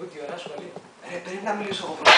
Ούτε ώρα ασχολεί. Ρε, πρέπει να μιλήσω εγώ πρώτα.